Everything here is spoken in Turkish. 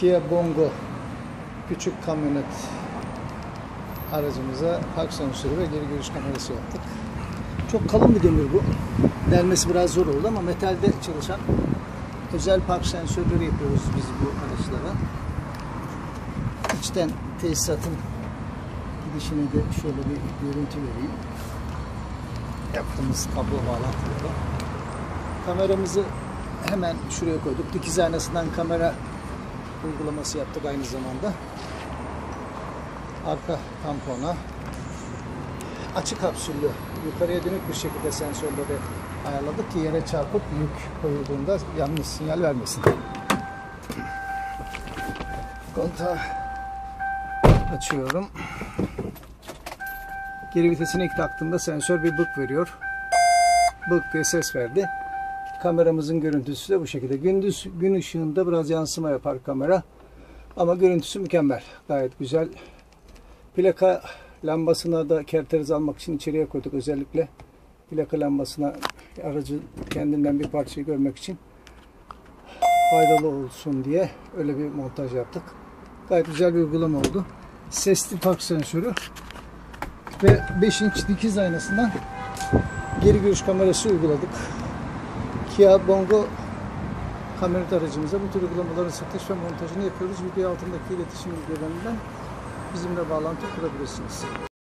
Kia Bongo küçük kamyonet aracımıza park sensörü ve geri görüş kamerası yaptık. Çok kalın bir demir bu. Delmesi biraz zor oldu ama metalde çalışan özel park sensörleri yapıyoruz biz bu araçlara. İçten tesisatın gidişine de şöyle bir görüntü vereyim. Yaptığımız kablo bağlantıları. Kameramızı hemen şuraya koyduk. Dikiz aynasından kamera uygulaması yaptık aynı zamanda. Arka tampona açık kapsüllü yukarıya dönük bir şekilde sensörleri ayarladık ki yere çarpıp yük koyulduğunda yanlış sinyal vermesin. Kontağı açıyorum. Geri vitesine taktığımda sensör bir bık veriyor. Bık diye ses verdi. Kameramızın görüntüsü de bu şekilde. Gündüz gün ışığında biraz yansıma yapar kamera. Ama görüntüsü mükemmel. Gayet güzel. Plaka lambasına da kerteriz almak için içeriye koyduk özellikle. Plaka lambasına aracı kendinden bir parçayı görmek için faydalı olsun diye öyle bir montaj yaptık. Gayet güzel bir uygulama oldu. Sesli park sensörü ve 5 inç dikiz aynasından geri görüş kamerası uyguladık. Kia Bongo kamera aracımıza bu tür uygulamaların satış ve montajını yapıyoruz. Video altındaki iletişim bilgilerinden bizimle bağlantı kurabilirsiniz.